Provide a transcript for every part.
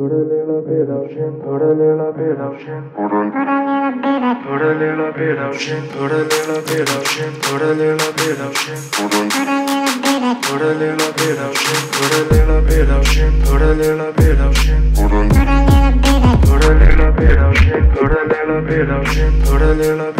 put a little bit of shit, put a little bit of shit, put a little bit of Put a little bit of shit, put a little bit of shit, put a little bit of shit, put a little bit of. Put a little bit of shit, put a little bit of shit, put a little bit of shit, put a little bit of shit, Put a little bit of shit, put a little bit of shit, put a little bit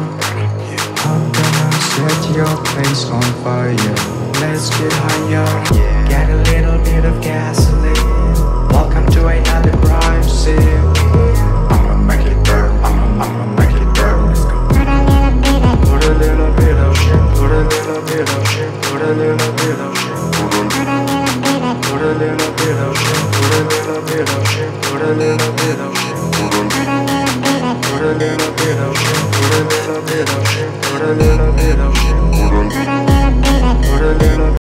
your place on fire. Let's get higher. Get a little bit of gasoline. Welcome to another crime scene. I'ma make it burn. I'ma, I'ma make it burn. Put a little bit of, put a little bit of shit. Put a little bit of shit. Put a little bit of shit. Put a little bit of shit. Put a little bit of shit. Put a little bit of shit. Put a little bit of shit. Put a little bit of shit. Put a little bit of shit. Put a little bit of shit.